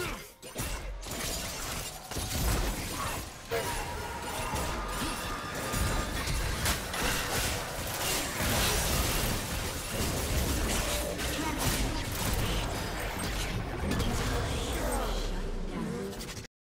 Ugh!